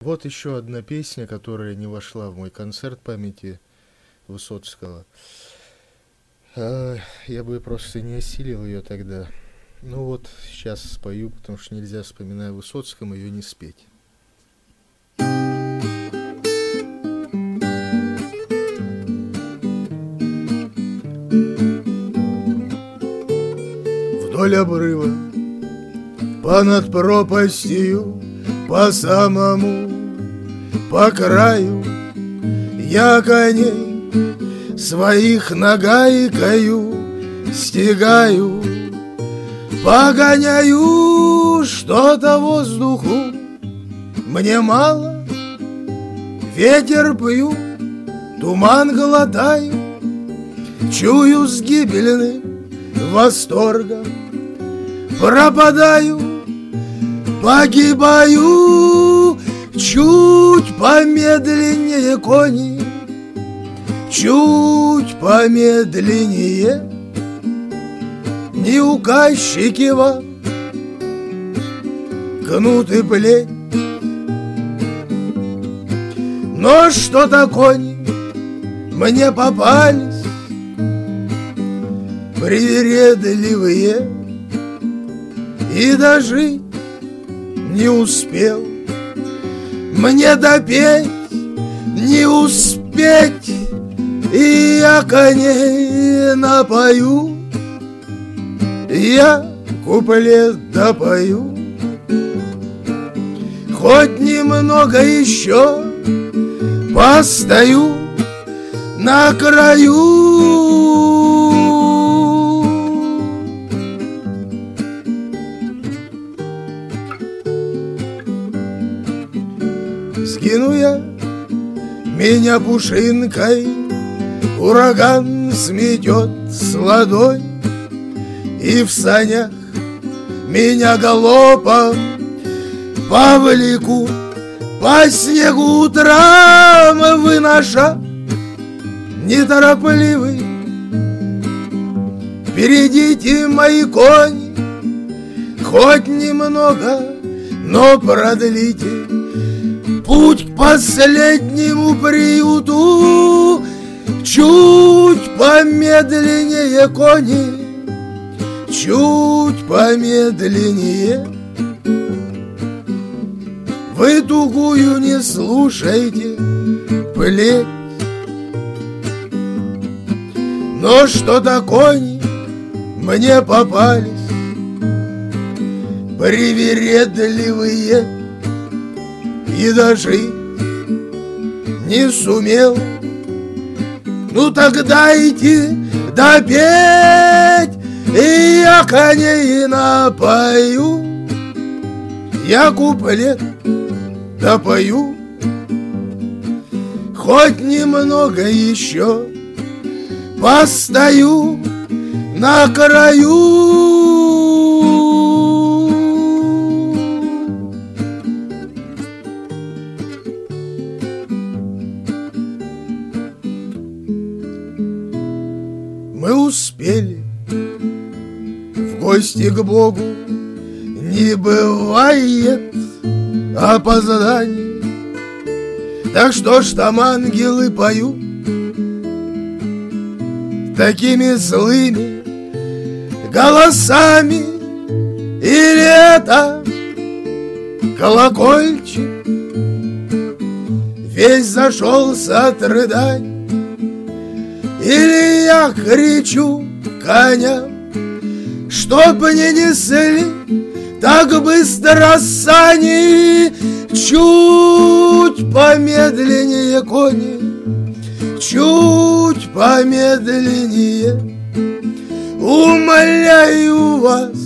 Вот еще одна песня, которая не вошла в мой концерт памяти Высоцкого. А, я бы просто не осилил ее тогда. Ну вот, сейчас спою, потому что нельзя, вспоминая Высоцком, ее не спеть. Вдоль обрыва, понад пропастью, по самому, по краю, я коней своих нагайкою стегаю, Погоняю что-то воздуху, мне мало, ветер пью, туман глотаю, Чую с гибельным восторгом, пропадаю, погибаю, чуть помедленнее кони, чуть помедленнее не указчики вам гнут и плеть. Но что-то кони мне попались привередливые И дожить не успел. Мне допеть не успеть И я коней напою. Я куплет допою. Хоть немного еще постою на краю меня пушинкой Ураган сметет с ладонь и в санях меня галопом повлеку. По снегу утром выноша неторопливый. Впередите мои кони, хоть немного, но продлите Путь к последнему приюту. Чуть помедленнее кони чуть помедленнее. Вы тугую не слушайте плеть. Но что такое мне попались Привередливые И даже не сумел. Ну тогда идти допеть и я коней напою. Я куплет допою. Хоть немного еще Постою на краю Мы успели гости к Богу не бывает опозданий. Так что ж там ангелы поют такими злыми голосами? Или это колокольчик весь зашелся от рыданий? Или я кричу коням Чтоб не несли так быстро сани Чуть помедленнее кони Чуть помедленнее. Умоляю вас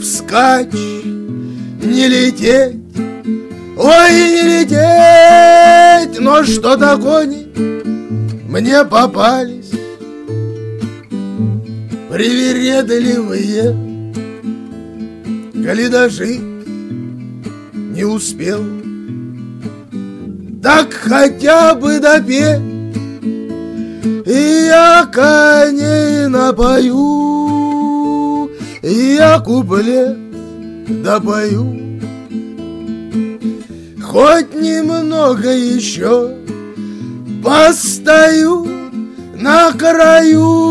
вскачь Не лететь. Ой, не лететь Но что-то кони Мне попались. Привередливые, Коли даже не успел, Так хотя бы допеть, И я коней напою, И я куплет допою. хоть немного еще постою на краю.